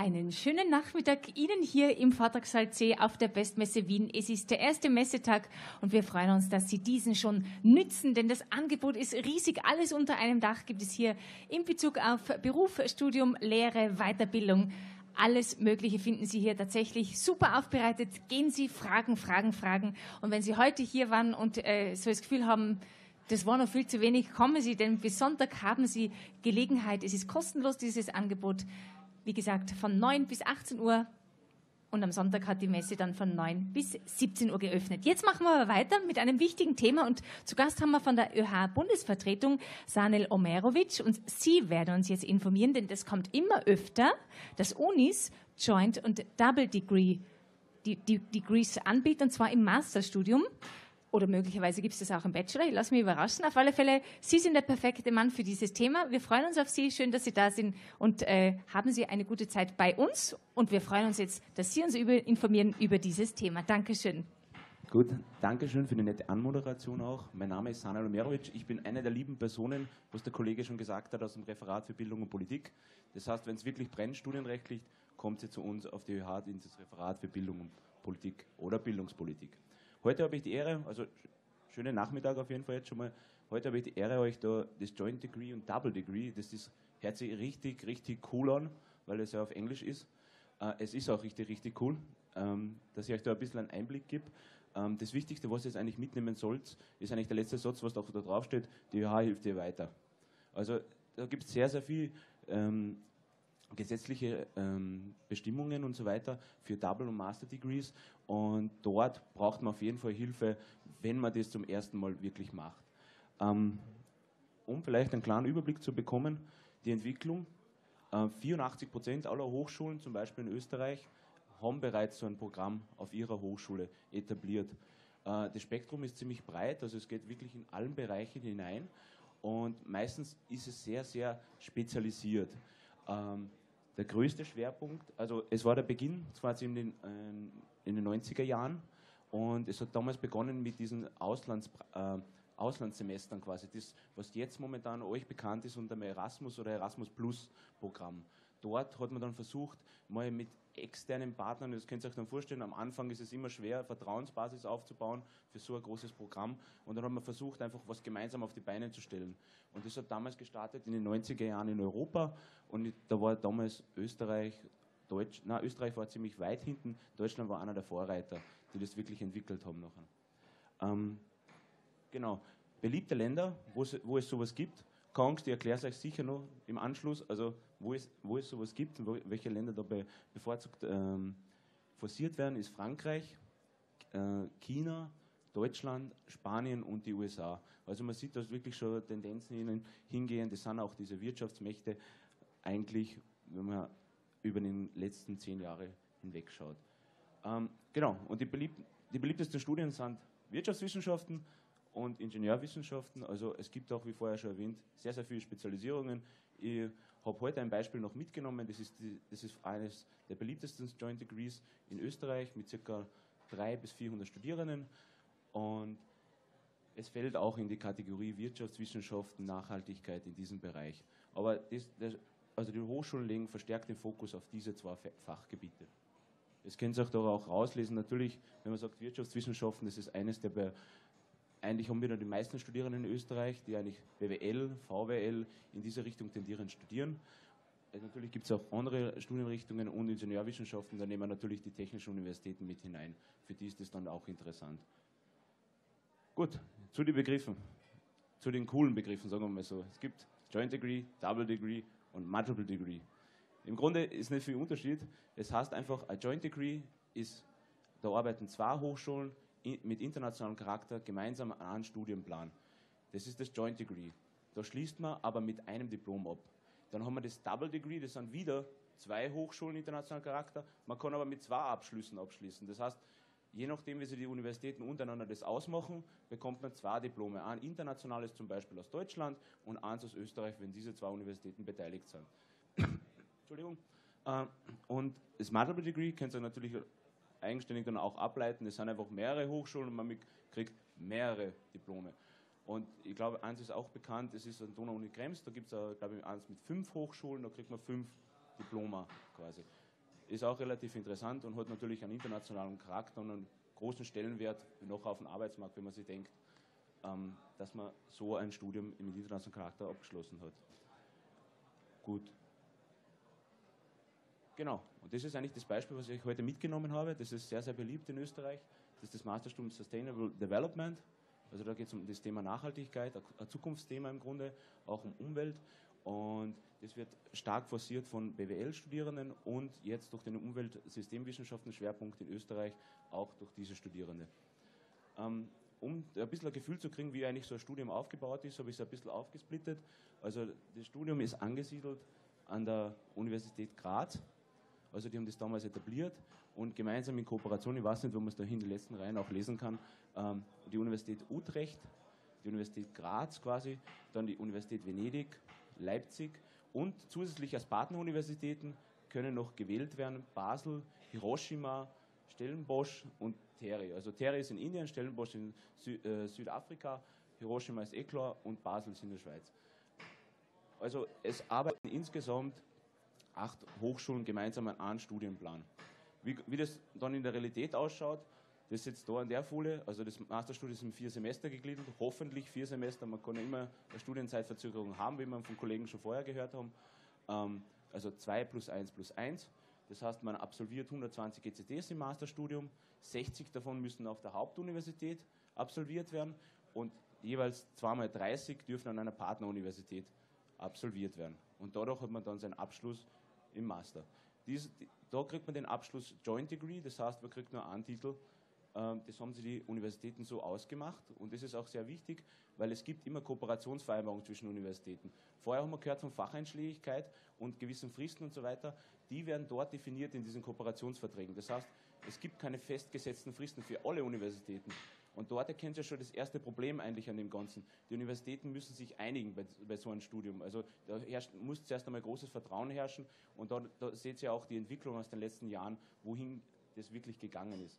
Einen schönen Nachmittag Ihnen hier im Vortragssaal C auf der Bestmesse Wien. Es ist der erste Messetag und wir freuen uns, dass Sie diesen schon nützen, denn das Angebot ist riesig. Alles unter einem Dach gibt es hier in Bezug auf Beruf, Studium, Lehre, Weiterbildung. Alles Mögliche finden Sie hier tatsächlich super aufbereitet. Gehen Sie, fragen, fragen, fragen. Und wenn Sie heute hier waren und äh, so das Gefühl haben, das war noch viel zu wenig, kommen Sie, denn bis Sonntag haben Sie Gelegenheit. Es ist kostenlos, dieses Angebot wie gesagt, von 9 bis 18 Uhr. Und am Sonntag hat die Messe dann von 9 bis 17 Uhr geöffnet. Jetzt machen wir aber weiter mit einem wichtigen Thema. Und zu Gast haben wir von der ÖH-Bundesvertretung Sanel Omerovic. Und Sie werden uns jetzt informieren, denn das kommt immer öfter, dass Unis Joint und Double Degree die, die Degrees anbieten, und zwar im Masterstudium oder möglicherweise gibt es das auch im Bachelor. Ich lasse mich überraschen. Auf alle Fälle, Sie sind der perfekte Mann für dieses Thema. Wir freuen uns auf Sie. Schön, dass Sie da sind und äh, haben Sie eine gute Zeit bei uns. Und wir freuen uns jetzt, dass Sie uns über, informieren über dieses Thema. Dankeschön. Gut, danke schön für die nette Anmoderation auch. Mein Name ist Sanel Omerovic. Ich bin eine der lieben Personen, was der Kollege schon gesagt hat, aus dem Referat für Bildung und Politik. Das heißt, wenn es wirklich brennt, studienrechtlich, kommt sie zu uns auf die ÖH ins Referat für Bildung und Politik oder Bildungspolitik. Heute habe ich die Ehre, also schönen Nachmittag auf jeden Fall jetzt schon mal. Heute habe ich die Ehre, euch da das Joint Degree und Double Degree, das ist, hört sich richtig, richtig cool an, weil es ja auf Englisch ist. Äh, es ist auch richtig, richtig cool, ähm, dass ich euch da ein bisschen einen Einblick gebe. Ähm, das Wichtigste, was ihr jetzt eigentlich mitnehmen sollt, ist eigentlich der letzte Satz, was da drauf steht, die ÖH hilft dir weiter. Also da gibt es sehr, sehr viel ähm, gesetzliche ähm, Bestimmungen und so weiter für Double- und Master-Degrees und dort braucht man auf jeden Fall Hilfe, wenn man das zum ersten Mal wirklich macht. Ähm, um vielleicht einen klaren Überblick zu bekommen, die Entwicklung, äh, 84 Prozent aller Hochschulen, zum Beispiel in Österreich, haben bereits so ein Programm auf ihrer Hochschule etabliert. Äh, das Spektrum ist ziemlich breit, also es geht wirklich in allen Bereichen hinein und meistens ist es sehr, sehr spezialisiert. Ähm, der größte Schwerpunkt, also es war der Beginn, quasi in den, äh, in den 90er Jahren und es hat damals begonnen mit diesen Auslands, äh, Auslandssemestern quasi, das, was jetzt momentan euch bekannt ist unter dem Erasmus oder Erasmus Plus Programm. Dort hat man dann versucht, mal mit externen Partnern, das könnt ihr euch dann vorstellen, am Anfang ist es immer schwer, Vertrauensbasis aufzubauen für so ein großes Programm. Und dann hat man versucht, einfach was gemeinsam auf die Beine zu stellen. Und das hat damals gestartet in den 90er Jahren in Europa. Und da war damals Österreich, Deutsch, na, Österreich war ziemlich weit hinten, Deutschland war einer der Vorreiter, die das wirklich entwickelt haben nachher. Ähm, genau. Beliebte Länder, wo es, sowas gibt, keine Angst, ich erkläre es euch sicher noch im Anschluss, also wo es, wo es sowas gibt und wo, welche Länder da bevorzugt ähm, forciert werden, ist Frankreich, äh, China, Deutschland, Spanien und die USA. Also man sieht, dass wirklich schon Tendenzen hingehen. Das sind auch diese Wirtschaftsmächte eigentlich, wenn man über den letzten zehn Jahre hinweg schaut. Ähm, genau, und die, belieb die beliebtesten Studien sind Wirtschaftswissenschaften, und Ingenieurwissenschaften. Also es gibt auch, wie vorher schon erwähnt, sehr, sehr viele Spezialisierungen. Ich habe heute ein Beispiel noch mitgenommen. Das ist, die, das ist eines der beliebtesten Joint Degrees in Österreich mit ca. 300 bis 400 Studierenden. Und es fällt auch in die Kategorie Wirtschaftswissenschaften, Nachhaltigkeit in diesem Bereich. Aber das, das, also die Hochschulen legen verstärkt den Fokus auf diese zwei Fachgebiete. Das können Sie auch da auch rauslesen. Natürlich, wenn man sagt Wirtschaftswissenschaften, das ist eines der eigentlich haben wir da die meisten Studierenden in Österreich, die eigentlich BWL, VWL in diese Richtung tendieren studieren. Also natürlich gibt es auch andere Studienrichtungen und Ingenieurwissenschaften, da nehmen wir natürlich die technischen Universitäten mit hinein. Für die ist das dann auch interessant. Gut, zu den Begriffen, zu den coolen Begriffen, sagen wir mal so. Es gibt Joint Degree, Double Degree und Multiple Degree. Im Grunde ist nicht viel Unterschied. Es heißt einfach, ein Joint Degree ist, da arbeiten zwei Hochschulen mit internationalem Charakter gemeinsam einen Studienplan. Das ist das Joint Degree. Da schließt man aber mit einem Diplom ab. Dann haben wir das Double Degree, das sind wieder zwei Hochschulen internationalen Charakter. Man kann aber mit zwei Abschlüssen abschließen. Das heißt, je nachdem, wie sich die Universitäten untereinander das ausmachen, bekommt man zwei Diplome. Ein internationales zum Beispiel aus Deutschland und eins aus Österreich, wenn diese zwei Universitäten beteiligt sind. Entschuldigung. Äh, und das Multiple Degree kennt ihr natürlich eigenständig dann auch ableiten. Es sind einfach mehrere Hochschulen und man kriegt mehrere Diplome. Und ich glaube, eins ist auch bekannt, es ist an Donau-Uni Krems, da gibt es, glaube ich, eins mit fünf Hochschulen, da kriegt man fünf Diploma quasi. ist auch relativ interessant und hat natürlich einen internationalen Charakter und einen großen Stellenwert noch auf dem Arbeitsmarkt, wenn man sich denkt, ähm, dass man so ein Studium im internationalen Charakter abgeschlossen hat. Gut. Genau, und das ist eigentlich das Beispiel, was ich heute mitgenommen habe. Das ist sehr, sehr beliebt in Österreich. Das ist das Masterstudium Sustainable Development. Also da geht es um das Thema Nachhaltigkeit, ein Zukunftsthema im Grunde, auch um Umwelt. Und das wird stark forciert von BWL-Studierenden und jetzt durch den Umweltsystemwissenschaften-Schwerpunkt in Österreich auch durch diese Studierende. Ähm, um ein bisschen ein Gefühl zu kriegen, wie eigentlich so ein Studium aufgebaut ist, habe ich es ein bisschen aufgesplittet. Also das Studium ist angesiedelt an der Universität Graz. Also die haben das damals etabliert und gemeinsam in Kooperation, ich weiß nicht, wo man es da in den letzten Reihen auch lesen kann, ähm, die Universität Utrecht, die Universität Graz quasi, dann die Universität Venedig, Leipzig und zusätzlich als Partneruniversitäten können noch gewählt werden Basel, Hiroshima, Stellenbosch und Terry. Also Terry ist in Indien, Stellenbosch in Sü äh, Südafrika, Hiroshima ist Eklor und Basel ist in der Schweiz. Also es arbeiten insgesamt acht Hochschulen gemeinsam an einem Studienplan. Wie, wie das dann in der Realität ausschaut, das ist jetzt da an der Folie, also das Masterstudium ist in vier Semester gegliedert, hoffentlich vier Semester, man kann immer eine Studienzeitverzögerung haben, wie wir von Kollegen schon vorher gehört haben. Ähm, also 2 plus 1 plus 1. Das heißt, man absolviert 120 ECTS im Masterstudium, 60 davon müssen auf der Hauptuniversität absolviert werden und jeweils zweimal 30 dürfen an einer Partneruniversität absolviert werden. Und dadurch hat man dann seinen Abschluss im Master. Dies, da kriegt man den Abschluss Joint Degree, das heißt, man kriegt nur einen Titel. Ähm, das haben sie die Universitäten so ausgemacht und das ist auch sehr wichtig, weil es gibt immer Kooperationsvereinbarungen zwischen Universitäten. Vorher haben wir gehört von Facheinschlägigkeit und gewissen Fristen und so weiter. Die werden dort definiert in diesen Kooperationsverträgen. Das heißt, es gibt keine festgesetzten Fristen für alle Universitäten. Und dort erkennt ihr schon das erste Problem eigentlich an dem Ganzen. Die Universitäten müssen sich einigen bei, bei so einem Studium. Also da herrscht, muss zuerst einmal großes Vertrauen herrschen und da, da seht ihr auch die Entwicklung aus den letzten Jahren, wohin das wirklich gegangen ist.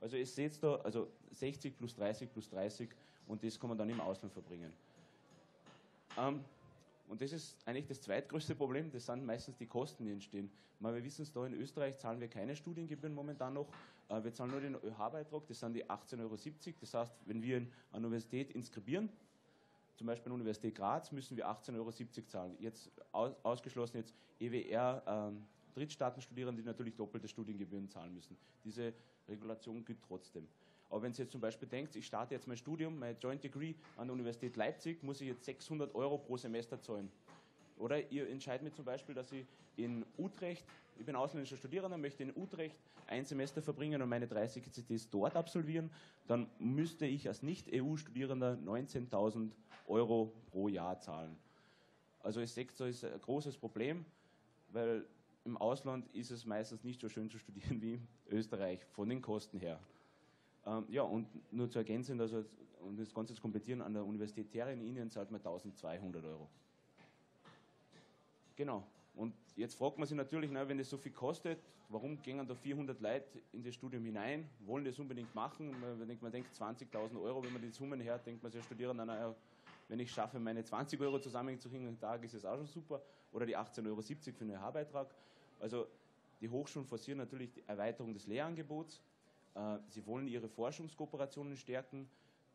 Also ihr seht da, also 60 plus 30 plus 30 und das kann man dann im Ausland verbringen. Ähm, und das ist eigentlich das zweitgrößte Problem, das sind meistens die Kosten, die entstehen. Weil wir wissen es da, in Österreich zahlen wir keine Studiengebühren momentan noch, äh, wir zahlen nur den ÖH-Beitrag, das sind die 18,70 Euro. Das heißt, wenn wir in einer Universität inskribieren, zum Beispiel in der Universität Graz, müssen wir 18,70 Euro zahlen. Jetzt ausgeschlossen jetzt EWR, ähm, Drittstaatenstudierende, die natürlich doppelte Studiengebühren zahlen müssen. Diese Regulation gilt trotzdem. Aber wenn Sie jetzt zum Beispiel denkt, ich starte jetzt mein Studium, mein Joint Degree an der Universität Leipzig, muss ich jetzt 600 Euro pro Semester zahlen. Oder ihr entscheidet mir zum Beispiel, dass ich in Utrecht, ich bin ausländischer Studierender, möchte in Utrecht ein Semester verbringen und meine 30 CTs dort absolvieren, dann müsste ich als Nicht-EU-Studierender 19.000 Euro pro Jahr zahlen. Also ich sehe, ist ein großes Problem, weil im Ausland ist es meistens nicht so schön zu studieren wie in Österreich, von den Kosten her. Ähm, ja, und nur zu ergänzen, also, um das Ganze zu komplettieren, an der Universität Terra in Indien zahlt man 1200 Euro. Genau. Und jetzt fragt man sich natürlich, na, wenn das so viel kostet, warum gehen da 400 Leute in das Studium hinein, wollen das unbedingt machen? Man denkt, man denkt 20.000 Euro, wenn man die Summen hört, denkt man sich, studieren, na, wenn ich schaffe, meine 20 Euro zusammenzukriegen am Tag, ist es auch schon super. Oder die 18,70 Euro für einen H-Beitrag. Also die Hochschulen forcieren natürlich die Erweiterung des Lehrangebots. Äh, sie wollen ihre Forschungskooperationen stärken,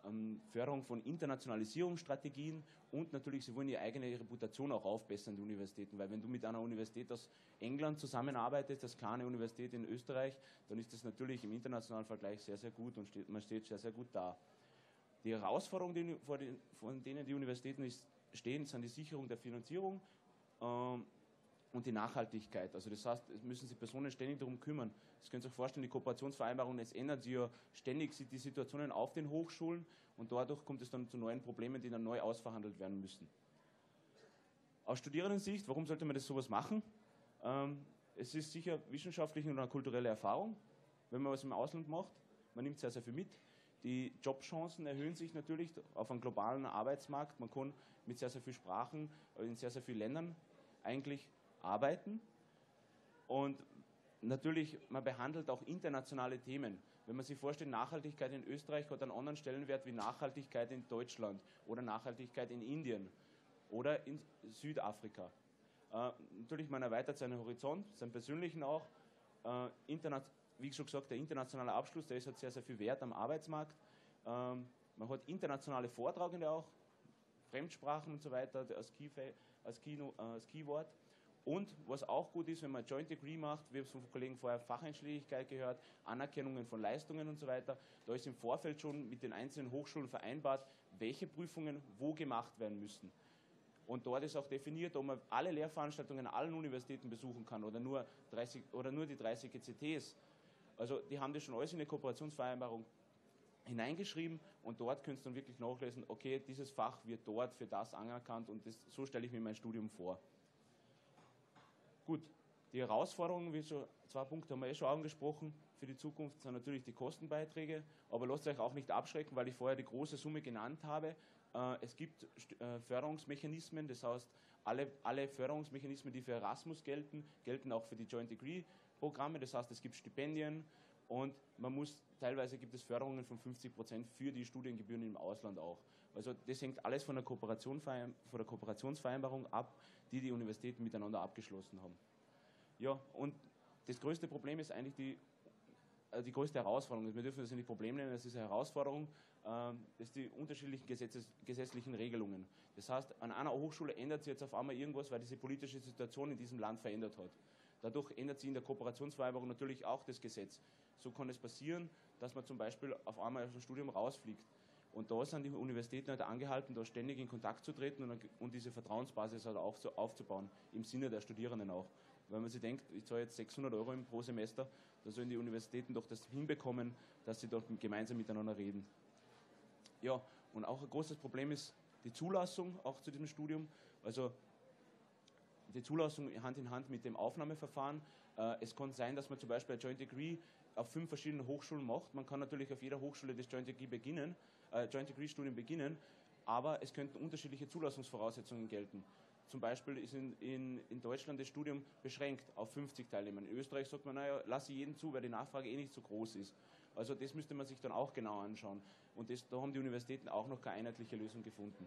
ähm, Förderung von Internationalisierungsstrategien und natürlich, sie wollen ihre eigene Reputation auch aufbessern, die Universitäten, weil wenn du mit einer Universität aus England zusammenarbeitest, als kleine Universität in Österreich, dann ist das natürlich im internationalen Vergleich sehr, sehr gut und steht, man steht sehr, sehr gut da. Die Herausforderungen, die, vor, den, vor denen die Universitäten stehen, sind die Sicherung der Finanzierung, ähm, und die Nachhaltigkeit. Also das heißt, es müssen sich Personen ständig darum kümmern. Das können Sie sich vorstellen, die Kooperationsvereinbarungen, es ändern sich ja ständig die Situationen auf den Hochschulen und dadurch kommt es dann zu neuen Problemen, die dann neu ausverhandelt werden müssen. Aus Studierendensicht, warum sollte man das sowas machen? Ähm, es ist sicher wissenschaftliche und eine kulturelle Erfahrung, wenn man was im Ausland macht. Man nimmt sehr, sehr viel mit. Die Jobchancen erhöhen sich natürlich auf einem globalen Arbeitsmarkt. Man kann mit sehr, sehr vielen Sprachen in sehr, sehr vielen Ländern eigentlich arbeiten. Und natürlich, man behandelt auch internationale Themen. Wenn man sich vorstellt, Nachhaltigkeit in Österreich hat einen anderen Stellenwert wie Nachhaltigkeit in Deutschland oder Nachhaltigkeit in Indien oder in Südafrika. Äh, natürlich, man erweitert seinen Horizont, seinen persönlichen auch. Äh, wie schon gesagt, der internationale Abschluss, der ist halt sehr, sehr viel wert am Arbeitsmarkt. Ähm, man hat internationale Vortragende auch, Fremdsprachen und so weiter als, Key, als, Key, äh, als Keyword. Und was auch gut ist, wenn man Joint Degree macht, wir haben es von Kollegen vorher Facheinschlägigkeit gehört, Anerkennungen von Leistungen und so weiter, da ist im Vorfeld schon mit den einzelnen Hochschulen vereinbart, welche Prüfungen wo gemacht werden müssen. Und dort ist auch definiert, ob man alle Lehrveranstaltungen an allen Universitäten besuchen kann oder nur, 30, oder nur die 30 ECTs. Also die haben das schon alles in eine Kooperationsvereinbarung hineingeschrieben und dort könnt ihr dann wirklich nachlesen, okay, dieses Fach wird dort für das anerkannt und das, so stelle ich mir mein Studium vor. Gut, die Herausforderungen, wie schon, zwei Punkte haben wir eh schon angesprochen, für die Zukunft sind natürlich die Kostenbeiträge, aber lasst euch auch nicht abschrecken, weil ich vorher die große Summe genannt habe. Äh, es gibt äh, Förderungsmechanismen, das heißt, alle, alle Förderungsmechanismen, die für Erasmus gelten, gelten auch für die Joint Degree Programme. Das heißt, es gibt Stipendien und man muss, teilweise gibt es Förderungen von 50 Prozent für die Studiengebühren im Ausland auch. Also das hängt alles von der, Kooperation, von der Kooperationsvereinbarung ab, die die Universitäten miteinander abgeschlossen haben. Ja, und das größte Problem ist eigentlich die, äh, die größte Herausforderung. Wir dürfen das nicht Problem nennen, das ist eine Herausforderung, ähm, das sind die unterschiedlichen Gesetzes, gesetzlichen Regelungen. Das heißt, an einer Hochschule ändert sich jetzt auf einmal irgendwas, weil diese politische Situation in diesem Land verändert hat. Dadurch ändert sich in der Kooperationsvereinbarung natürlich auch das Gesetz. So kann es passieren, dass man zum Beispiel auf einmal aus dem Studium rausfliegt. Und da sind die Universitäten halt angehalten, da ständig in Kontakt zu treten und, und diese Vertrauensbasis halt aufzubauen, im Sinne der Studierenden auch. Weil man sich denkt, ich zahle jetzt 600 Euro pro Semester, da sollen die Universitäten doch das hinbekommen, dass sie dort gemeinsam miteinander reden. Ja, und auch ein großes Problem ist die Zulassung auch zu diesem Studium. Also die Zulassung Hand in Hand mit dem Aufnahmeverfahren. Äh, es kann sein, dass man zum Beispiel ein Joint Degree auf fünf verschiedenen Hochschulen macht. Man kann natürlich auf jeder Hochschule das Joint Degree beginnen, äh, Joint Degree Studium beginnen, aber es könnten unterschiedliche Zulassungsvoraussetzungen gelten. Zum Beispiel ist in, in, in Deutschland das Studium beschränkt auf 50 Teilnehmer. In Österreich sagt man, naja, lasse jeden zu, weil die Nachfrage eh nicht so groß ist. Also das müsste man sich dann auch genau anschauen. Und das, da haben die Universitäten auch noch keine einheitliche Lösung gefunden.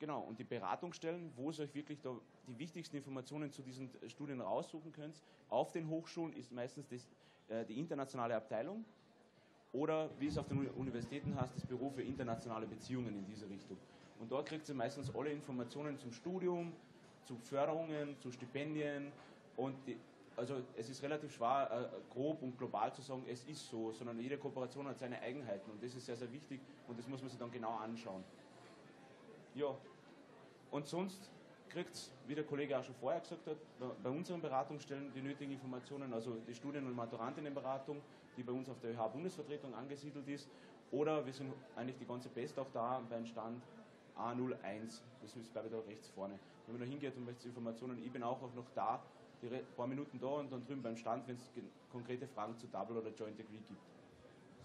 Genau, und die Beratungsstellen, wo ihr euch wirklich die wichtigsten Informationen zu diesen Studien raussuchen könnt, auf den Hochschulen ist meistens das, äh, die internationale Abteilung oder, wie es auf den Universitäten heißt, das Büro für internationale Beziehungen in diese Richtung. Und dort kriegt ihr meistens alle Informationen zum Studium, zu Förderungen, zu Stipendien und die, also es ist relativ schwer, äh, grob und global zu sagen, es ist so, sondern jede Kooperation hat seine Eigenheiten und das ist sehr, sehr wichtig und das muss man sich dann genau anschauen. Ja, und sonst kriegt es, wie der Kollege auch schon vorher gesagt hat, bei unseren Beratungsstellen die nötigen Informationen, also die Studien- und Maturantinnenberatung, die bei uns auf der ÖH-Bundesvertretung angesiedelt ist. Oder wir sind eigentlich die ganze Best auch da beim Stand A01. Das ist, glaube ich, da rechts vorne. Wenn man da hingeht und möchte Informationen, ich bin auch noch da, die paar Minuten da und dann drüben beim Stand, wenn es konkrete Fragen zu Double oder Joint Degree gibt.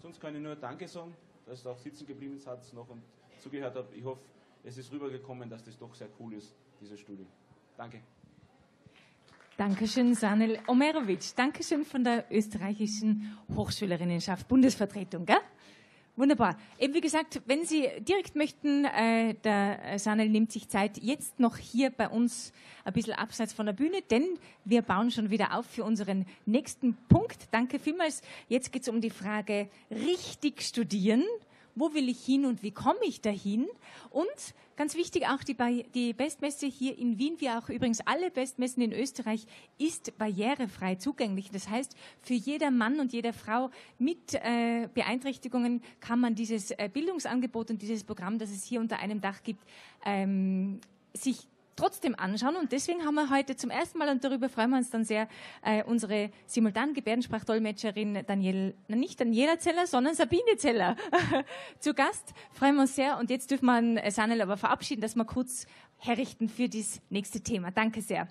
Sonst kann ich nur Danke sagen, dass ihr auch sitzen geblieben seid noch und zugehört habt. Ich hoffe, es ist rübergekommen, dass das doch sehr cool ist, dieses Studium. Danke. Dankeschön, Sanel Omerovic. Dankeschön von der österreichischen Hochschülerinnenschaft, Bundesvertretung. Gell? Wunderbar. Eben wie gesagt, wenn Sie direkt möchten, äh, der Sanel nimmt sich Zeit jetzt noch hier bei uns ein bisschen abseits von der Bühne, denn wir bauen schon wieder auf für unseren nächsten Punkt. Danke vielmals. Jetzt geht es um die Frage richtig studieren wo will ich hin und wie komme ich dahin? Und ganz wichtig auch die, die Bestmesse hier in Wien, wie auch übrigens alle Bestmessen in Österreich, ist barrierefrei zugänglich. Das heißt, für jeder Mann und jede Frau mit äh, Beeinträchtigungen kann man dieses äh, Bildungsangebot und dieses Programm, das es hier unter einem Dach gibt, ähm, sich trotzdem anschauen. Und deswegen haben wir heute zum ersten Mal, und darüber freuen wir uns dann sehr, äh, unsere simultan Gebärdensprachdolmetscherin Daniel, nicht Daniela Zeller, sondern Sabine Zeller zu Gast. Freuen wir uns sehr. Und jetzt dürfen wir Sanel aber verabschieden, dass wir kurz herrichten für das nächste Thema. Danke sehr.